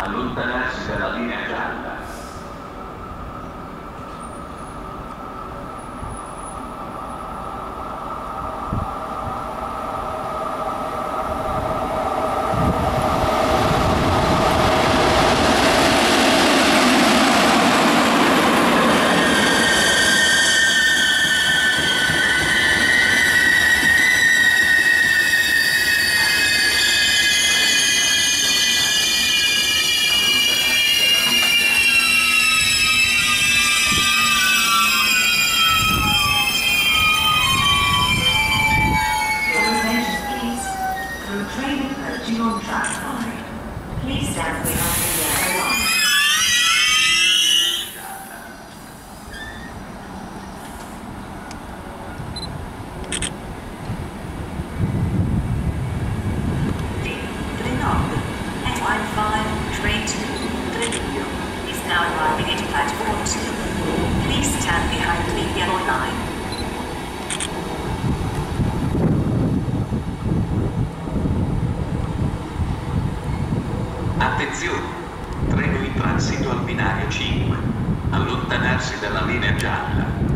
قال انت ناس ده قديم now arriving at platform 2. Please stand behind the yellow Attenzione! Treno in transito al binario 5. Allontanarsi dalla linea gialla.